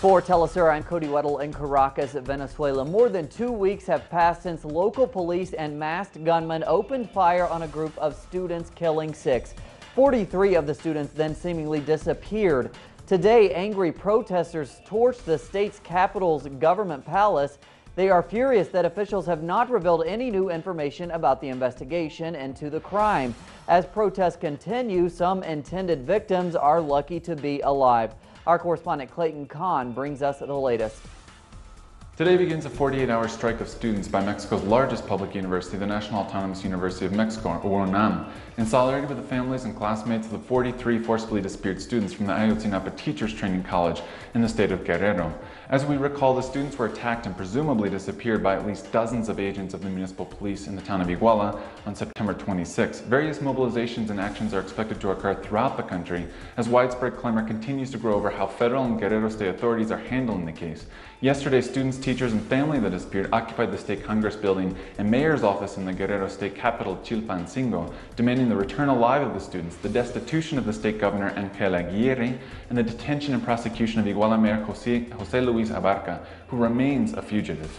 For Telesur, I'm Cody Weddle in Caracas, Venezuela. More than two weeks have passed since local police and masked gunmen opened fire on a group of students, killing six. 43 of the students then seemingly disappeared. Today, angry protesters torched the state's capital's government palace. They are furious that officials have not revealed any new information about the investigation into the crime. As protests continue, some intended victims are lucky to be alive. Our correspondent Clayton Conn brings us the latest. Today begins a 48-hour strike of students by Mexico's largest public university, the National Autonomous University of Mexico, or UNAM, in solidarity with the families and classmates of the 43 forcibly disappeared students from the Ayotzinapa Teachers Training College in the state of Guerrero. As we recall, the students were attacked and presumably disappeared by at least dozens of agents of the municipal police in the town of Iguala on September 26. Various mobilizations and actions are expected to occur throughout the country as widespread clamor continues to grow over how federal and Guerrero state authorities are handling the case. Yesterday, students, teachers, and family that disappeared occupied the state Congress building and mayor's office in the Guerrero state capital, Chilpancingo, demanding the return alive of the students, the destitution of the state governor, Angel Aguirre, and the detention and prosecution of Iguala Mayor Jose, Jose Luis Abarca, who remains a fugitive.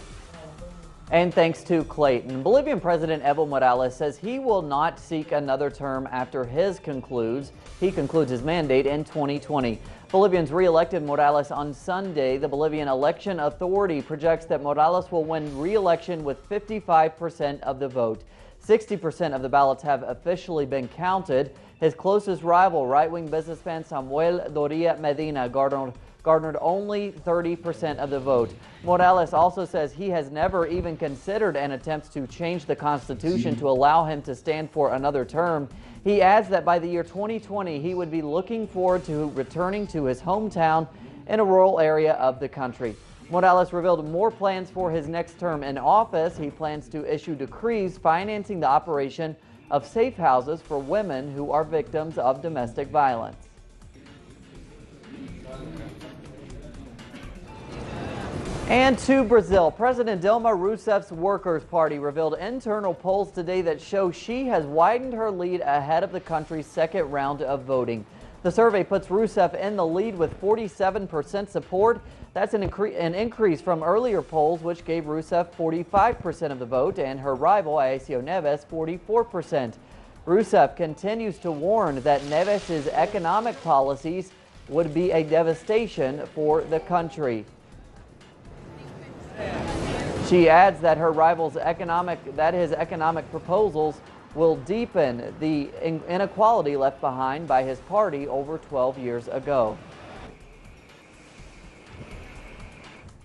And thanks to Clayton, Bolivian President Evo Morales says he will not seek another term after his concludes. He concludes his mandate in 2020. Bolivians re-elected Morales on Sunday. The Bolivian Election Authority projects that Morales will win re-election with 55% of the vote. 60% of the ballots have officially been counted. His closest rival, right-wing businessman Samuel Doria Medina, garnered, garnered only 30% of the vote. Morales also says he has never even considered an attempt to change the Constitution to allow him to stand for another term. He adds that by the year 2020, he would be looking forward to returning to his hometown in a rural area of the country. Morales revealed more plans for his next term in office. He plans to issue decrees financing the operation of safe houses for women who are victims of domestic violence. And to Brazil, President Dilma Rousseff's Workers' Party revealed internal polls today that show she has widened her lead ahead of the country's second round of voting. The survey puts Rousseff in the lead with 47% support. That's an, incre an, increase from earlier polls, which gave Rousseff 45% of the vote and her rival, Aécio Neves, 44%. Rousseff continues to warn that Neves' economic policies would be a devastation for the country. She adds that her rival's economic, that his economic proposals will deepen the inequality left behind by his party over 12 years ago.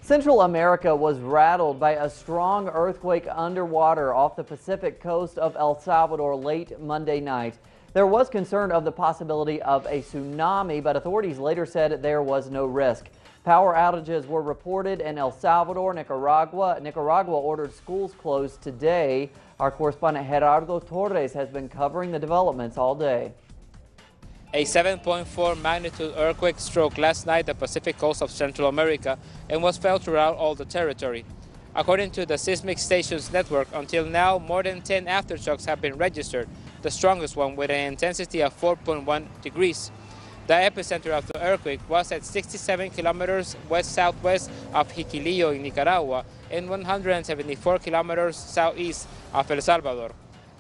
Central America was rattled by a strong earthquake underwater off the Pacific coast of El Salvador late Monday night. There was concern of the possibility of a tsunami, but authorities later said there was no risk. Power outages were reported in El Salvador, Nicaragua. Nicaragua ordered schools closed today. Our correspondent Gerardo Torres has been covering the developments all day. A 7.4 magnitude earthquake struck last night the Pacific coast of Central America and was felt throughout all the territory. According to the Seismic Stations Network, until now, more than 10 aftershocks have been registered, the strongest one with an intensity of 4.1 degrees. The epicenter of the earthquake was at 67 kilometers west-southwest of Jiquilillo in Nicaragua and 174 kilometers southeast of El Salvador.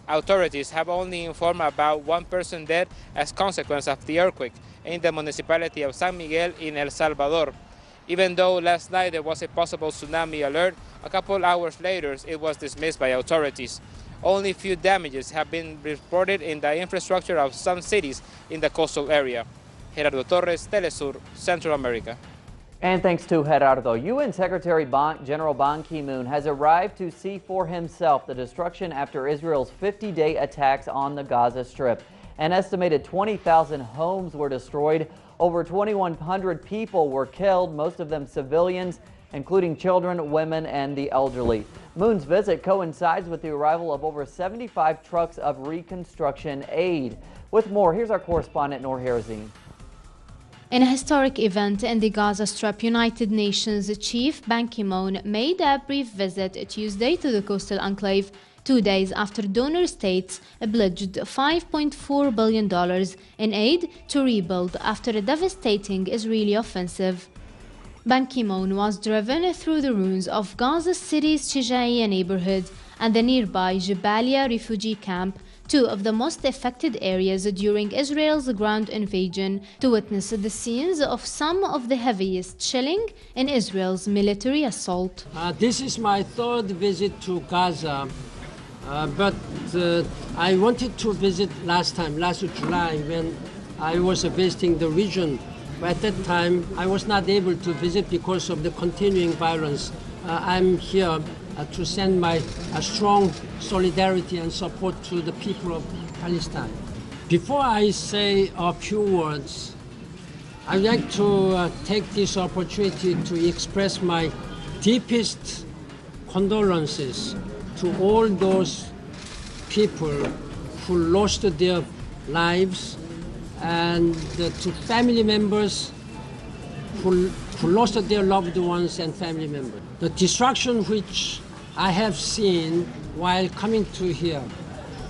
Authorities have only informed about one person dead as consequence of the earthquake in the municipality of San Miguel in El Salvador. Even though last night there was a possible tsunami alert, a couple hours later it was dismissed by authorities. Only few damages have been reported in the infrastructure of some cities in the coastal area. Gerardo Torres, Telesur, Central America. And thanks to Gerardo, UN Secretary General Ban Ki-moon has arrived to see for himself the destruction after Israel's 50-day attacks on the Gaza Strip. An estimated 20,000 homes were destroyed. Over 2,100 people were killed, most of them civilians, including children, women, and the elderly. Moon's visit coincides with the arrival of over 75 trucks of reconstruction aid. With more, here's our correspondent Noor Harazin. In a historic event in the Gaza Strip, United Nations Chief Ban Ki-moon made a brief visit Tuesday to the coastal enclave, two days after donor states pledged $5.4 billion in aid to rebuild after a devastating Israeli offensive. Ban Ki-moon was driven through the ruins of Gaza City's Shijaiya neighborhood and the nearby Jabalia refugee camp, two of the most affected areas during Israel's ground invasion, to witness the scenes of some of the heaviest shelling in Israel's military assault. Uh, this is my third visit to Gaza, uh, but uh, I wanted to visit last time, last July, when I was visiting the region but at that time, I was not able to visit because of the continuing violence. Uh, I'm here to send my uh, strong solidarity and support to the people of Palestine. Before I say a few words, I'd like to uh, take this opportunity to express my deepest condolences to all those people who lost their lives and uh, to family members who, who lost their loved ones and family members. The destruction which I have seen while coming to here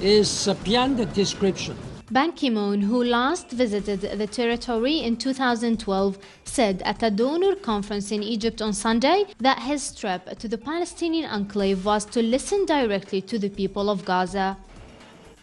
is beyond the description. Ban Ki-moon, who last visited the territory in 2012, said at a donor conference in Egypt on Sunday that his trip to the Palestinian enclave was to listen directly to the people of Gaza.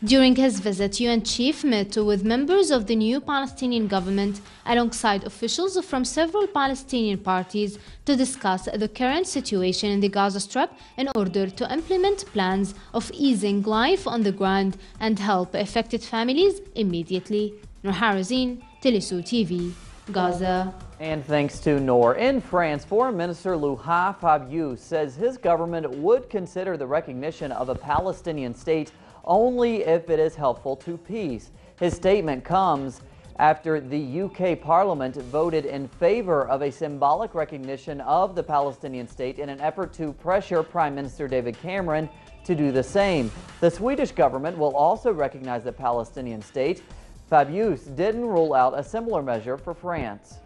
During his visit, UN chief met with members of the new Palestinian government alongside officials from several Palestinian parties to discuss the current situation in the Gaza Strip in order to implement plans of easing life on the ground and help affected families immediately. Noor Harazin, Telesur TV, Gaza. And thanks to Noor. In France, Foreign Minister Laurent Fabius says his government would consider the recognition of a Palestinian state only if it is helpful to peace. His statement comes after the UK Parliament voted in favor of a symbolic recognition of the Palestinian state in an effort to pressure Prime Minister David Cameron to do the same. The Swedish government will also recognize the Palestinian state. Fabius didn't rule out a similar measure for France.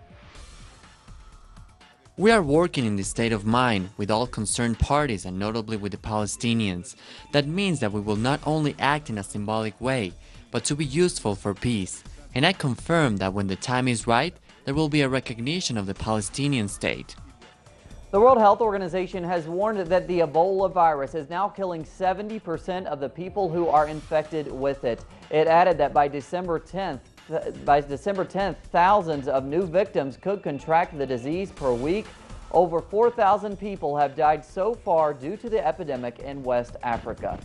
We are working in this state of mind with all concerned parties and notably with the Palestinians. That means that we will not only act in a symbolic way, but to be useful for peace. And I confirm that when the time is right, there will be a recognition of the Palestinian state. The World Health Organization has warned that the Ebola virus is now killing 70% of the people who are infected with it. It added that by December 10th, by December 10th, thousands of new victims could contract the disease per week. Over 4,000 people have died so far due to the epidemic in West Africa.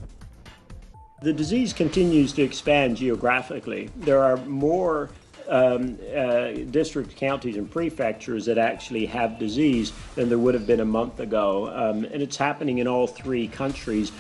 The disease continues to expand geographically. There are more um, uh, district, counties, and prefectures that actually have disease than there would have been a month ago. Um, and it's happening in all three countries.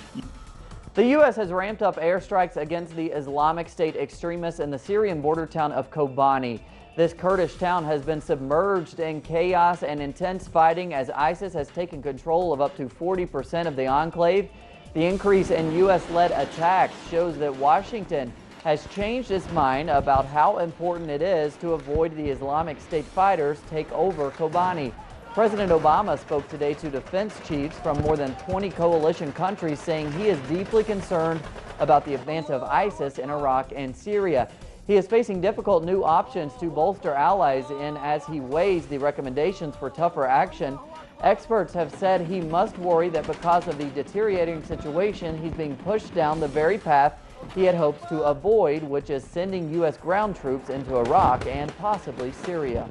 The U.S. has ramped up airstrikes against the Islamic State extremists in the Syrian border town of Kobani. This Kurdish town has been submerged in chaos and intense fighting as ISIS has taken control of up to 40% of the enclave. The increase in U.S.-led attacks shows that Washington has changed its mind about how important it is to avoid the Islamic State fighters take over Kobani. President Obama spoke today to defense chiefs from more than 20 coalition countries, saying he is deeply concerned about the advance of ISIS in Iraq and Syria. He is facing difficult new options to bolster allies in as he weighs the recommendations for tougher action. Experts have said he must worry that because of the deteriorating situation, he's being pushed down the very path he had hoped to avoid, which is sending U.S. ground troops into Iraq and possibly Syria.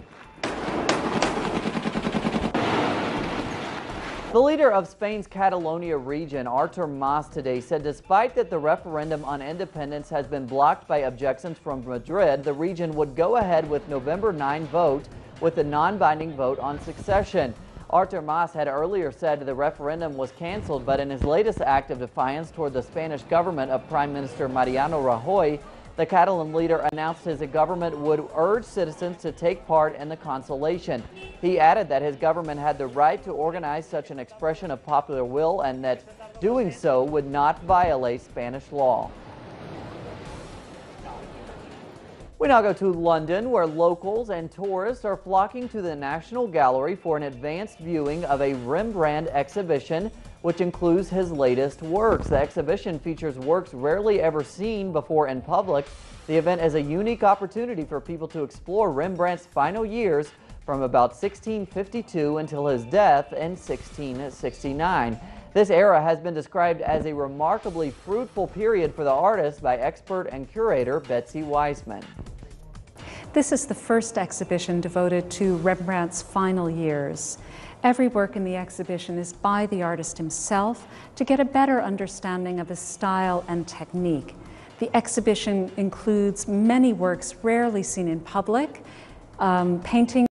The leader of Spain's Catalonia region, Artur Mas, today said despite that the referendum on independence has been blocked by objections from Madrid, the region would go ahead with November 9 vote with a non-binding vote on succession. Artur Mas had earlier said the referendum was canceled, but in his latest act of defiance toward the Spanish government of Prime Minister Mariano Rajoy, the Catalan leader announced his government would urge citizens to take part in the consultation. He added that his government had the right to organize such an expression of popular will and that doing so would not violate Spanish law. We now go to London, where locals and tourists are flocking to the National Gallery for an advanced viewing of a Rembrandt exhibition which includes his latest works. The exhibition features works rarely ever seen before in public. The event is a unique opportunity for people to explore Rembrandt's final years from about 1652 until his death in 1669. This era has been described as a remarkably fruitful period for the artist by expert and curator Betsy Wieseman. This is the first exhibition devoted to Rembrandt's final years. Every work in the exhibition is by the artist himself to get a better understanding of his style and technique. The exhibition includes many works rarely seen in public, um, paintings